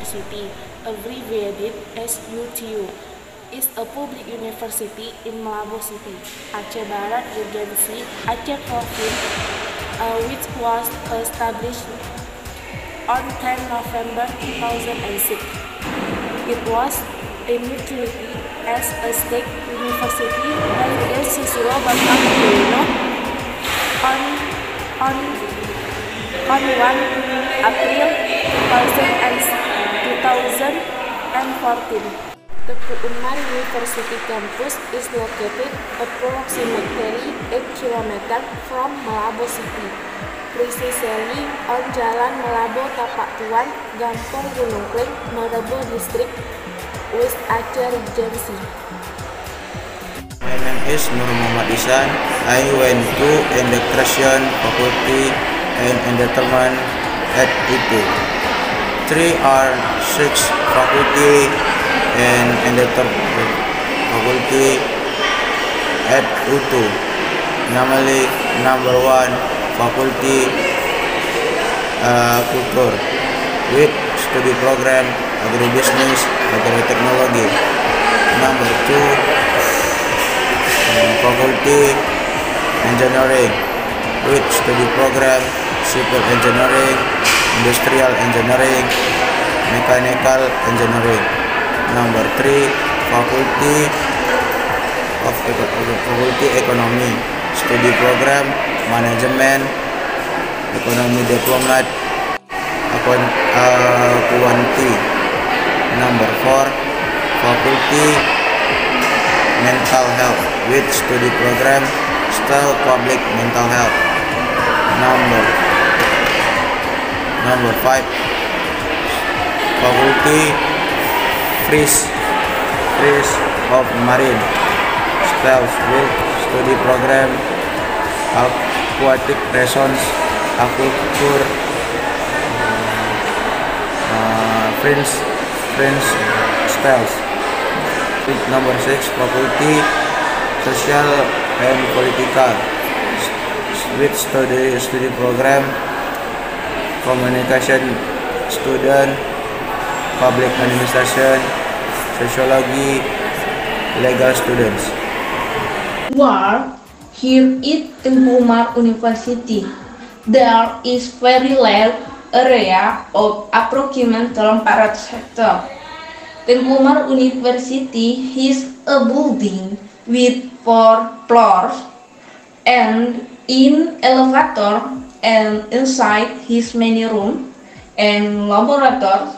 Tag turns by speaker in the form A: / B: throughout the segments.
A: University, abbreviated as UTU, is a public university in Malabo City, Aceh Barat Regency, Aceh Province, uh, which was established on 10 November 2006. It was initially as a state university by Susilo Bambang Yudhoyono on on on 1 April 2014. Teguh Umar University campus is located approximately 8 km from Malabo City, precisely on Jalan Malabo Tapak Tuan, Gampong Gunung Kling, Marabo District, West Aceh Regency.
B: My name is Nur Muhammad Isan. I went to Education Faculty and Entertainment at ITU. Three are six faculty and Entertainment Faculty at UTU. Namely, number one faculty uh, culture with study program agribusiness, agri-technology. Number two, uh, faculty engineering with study program civil engineering, industrial engineering, mechanical engineering. Number three, faculty of faculty economy, study program management, economy diplomat, Kuanti. Number four, faculty mental health with study program still public mental health. Number number five, faculty freeze freeze of marine. Styles with study program. Aquatic reasons aquaculture uh, French French styles. With number six, faculty social and political. With study study program communication student public administration sociology legal students.
C: War here at Tengku University. There is very large area of approximately 400 hectares. Tengku University is a building with four floors and in elevator and inside his many room and laboratories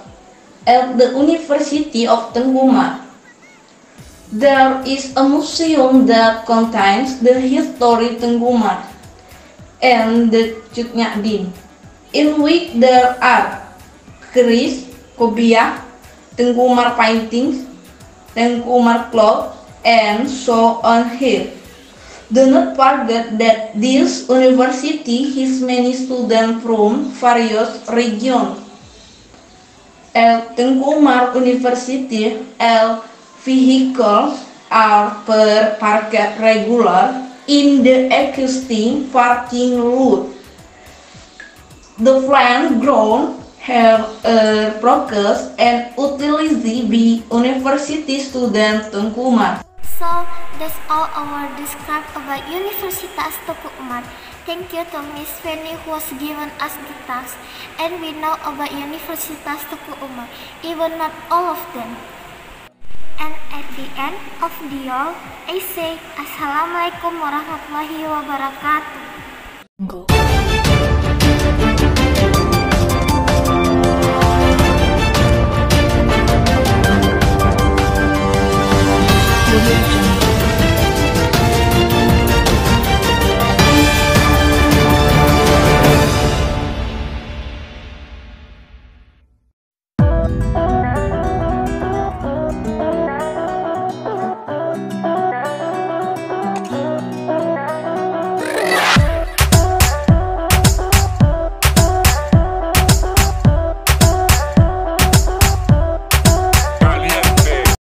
C: at the University of Tengku Umar. There is a museum that contains the history Tengku Umar and the Cut Nyak Dien, in which there are keris, kopiah, Tengku Umar paintings, Tengku Umar cloth, and so on here. Do not forget that this university has many students from various regions. At Tengku Umar University, all vehicles are per parked regular in the existing parking lot. The plant ground have a progress and utility by university student Tengku Umar.
D: So that's all our describe about Universitas Teguh Umar. Thank you to Miss Fanny who has given us the task and we know about Universitas Teguh Umar, even not all of them. And at the end of the all, I say Assalamualaikum warahmatullahi wabarakatuh.